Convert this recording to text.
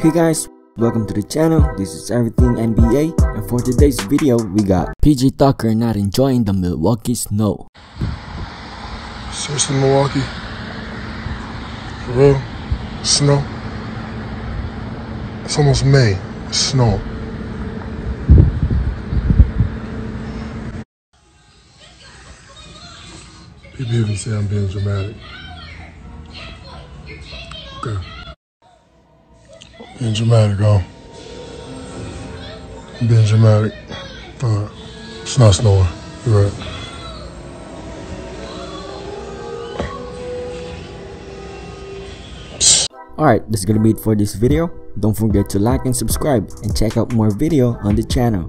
Hey guys, welcome to the channel. This is Everything NBA, and for today's video, we got PJ Tucker not enjoying the Milwaukee snow. Seriously, Milwaukee? For real? Snow? It's almost May. Snow. People even say I'm being dramatic. Okay. Being dramatic? I'm being dramatic. Uh, but it's not snowing. You're right. Alright, that's gonna be it for this video. Don't forget to like and subscribe and check out more video on the channel.